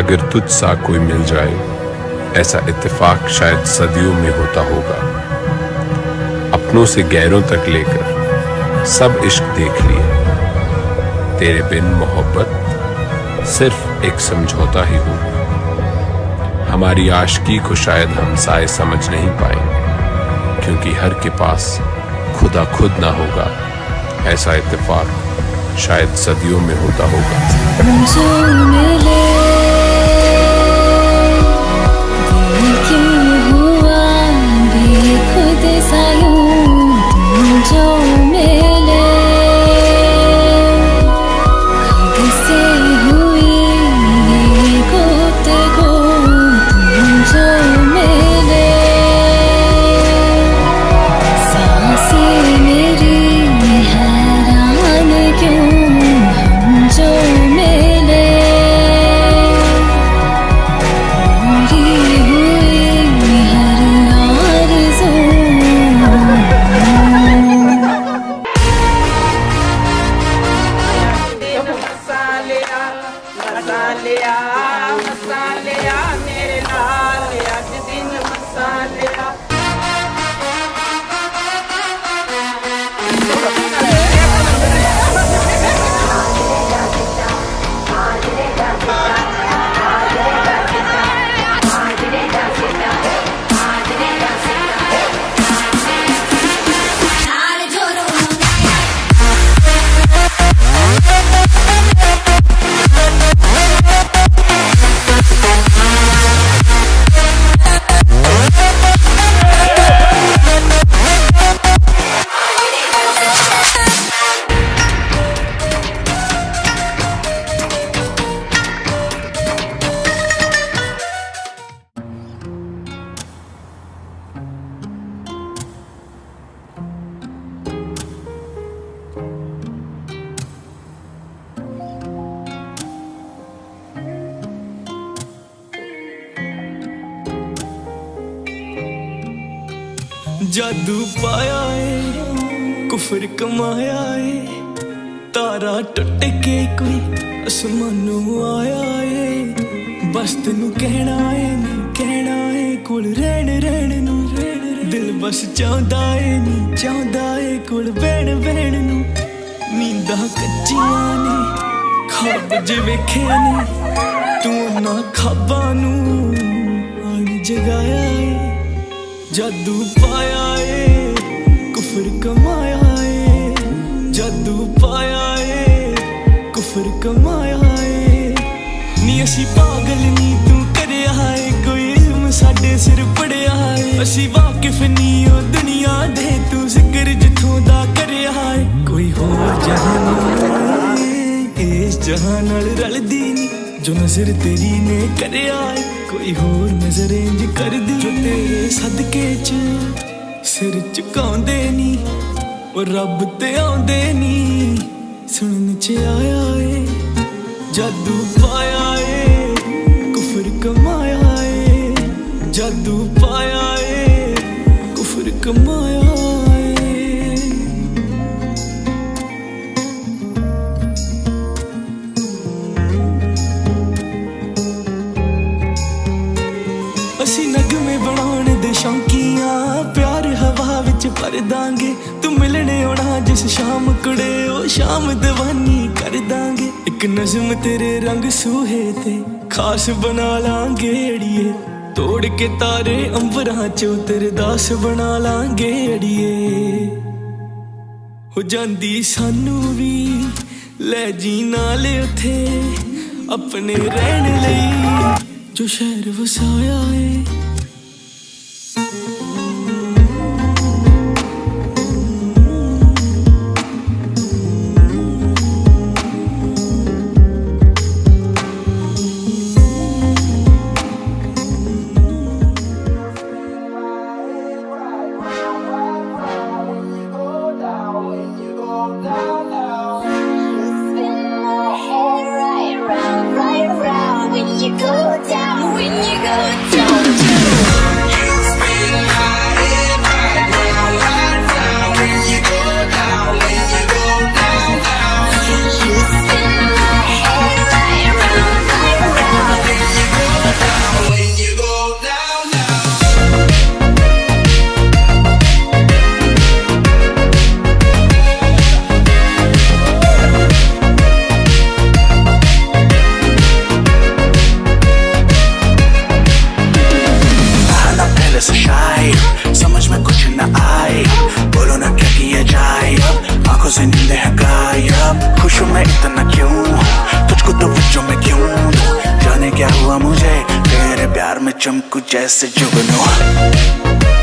अगर तुझ सा कोई मिल जाए, ऐसा इत्तेफाक शायद सदियों में होता होगा। अपनों से गैरों तक लेकर सब इश्क देख लिए। तेरे बिन मोहब्बत सिर्फ़ एक समझौता ही हो। हमारी आशकी को शायद हम साए समझ नहीं पाए, क्योंकि हर के पास खुदा खुद ना होगा। ऐसा इत्तेफाक शायद सदियों में होता होगा। ya, masalle ya. ਜਾਦੂ ਪਾਇਆ ਏ, ਕੁਫਰ ਕਮਾਇਆ ਏ, ਤਾਰਾ ਟੁੱਟ ਕੇ ਕੋਈ ਅਸਮਾਨੋਂ ਆਇਆ ਏ। ਬਸ ਤੈਨੂੰ ਕਹਿਣਾ ਏ ਨੀ ਕਹਿਣਾ ਏ, ਕੋਲ ਰਹਿਣ ਰਹਿਣ ਨੂੰ, ਦਿਲ ਬਸ ਚਾਹੁੰਦਾ ਏ ਨੀ ਚਾਹੁੰਦਾ ਏ, ਕੋਲ ਬਹਿਣ ਬਹਿਣ ਨੂੰ। ਨੀਂਦਾਂ ਕੱਚੀਆਂ ਨੇ, ਖਾਬ ਜੇ ਵੇਖੇ ਨੇ, ਤੂੰ ਨਾ ਖਾਬਾਂ ਨੂੰ ਆਣ ਜਗਾਇਆ ਏ। ਜਾਦੂ ਪਾਇਆ ਏ ਕੁਫਰ ਕਮਾਇਆ ਏ ਜਾਦੂ ਪਾਇਆ ਏ ਕੁਫਰ ਕਮਾਇਆ ਏ ਨੀ ਅਸੀਂ ਪਾਗਲ ਨੀ ਤੂੰ ਕਰਿਆ ਏ ਕੋਈ ਇਲਮ ਸਾਡੇ ਸਿਰ ਪੜਿਆ ਏ ਅਸੀਂ ਵਾਕਿਫ ਨੀ ਉਹ ਦੁਨੀਆ ਦੇ ਤੂੰ ਜ਼ਿਕਰ ਜਿੱਥੋਂ ਦਾ ਕਰਿਆ ਏ ਕੋਈ ਹੋਰ ਜਹਾਨ ਏ ਇਸ ਜਹਾਨ ਨਾਲ ਰਲਦੀ ਨੀ ਜੋ ਨਜ਼ਰ ਤੇਰੀ ਨੇ ਕਰਿਆ ਕੋਈ ਹੋਰ ਨਜ਼ਰ ਇੰਜ ਕਰਦੀ ਜੋ ਤੇਰੇ ਸਦਕੇ ਚ ਸਿਰ ਝੁਕਾਉਂਦੇ ਨੀ, ਉਹ ਰੱਬ ਤੇ ਆਉਂਦੇ ਨੀ। ਸੁਣਨ ਚ ਆਇਆ ਏ, ਜਾਦੂ ਪਾਇਆ ਸ਼ੌਂਕੀਆਂ, ਪਿਆਰ ਹਵਾ ਵਿੱਚ ਭਰ ਦਾਂਗੇ। ਤੂੰ ਮਿਲਣੇ ਆਉਣਾ ਜਿਸ ਸ਼ਾਮ ਕੁੜੇ, ਉਹ ਸ਼ਾਮ ਦੀਵਾਨੀ ਕਰ ਦਾਂਗੇ। ਇੱਕ ਨਜ਼ਮ ਤੇਰੇ ਰੰਗ ਸੂਹੇ ਤੇ, ਖਾਸ ਬਣਾ ਲਾਂਗੇ ਅੜੀਏ। ਤੋੜ ਕੇ ਤਾਰੇ ਅੰਬਰਾਂ ਚੋਂ ਤੇਰੇ ਦਾਸ ਬਣਾ ਲਾਂਗੇ ਅੜੀਏ। ਹੋ ਜਾਂਦੀ ਸਾਨੂੰ ਵੀ, ਲੈ ਜੀ ਨਾਲ ਉਥੇ, ਆਪਣੇ ਰਹਿਣ ਲਈ। ਜੋ ਸ਼ਹਿਰ ਵਸਾਇਆ ਏ 不见。खुश हूं मैं इतना क्यों तुझको तो बच्चों में क्यों दूं? जाने क्या हुआ मुझे तेरे प्यार में चमकू जैसे जुगनू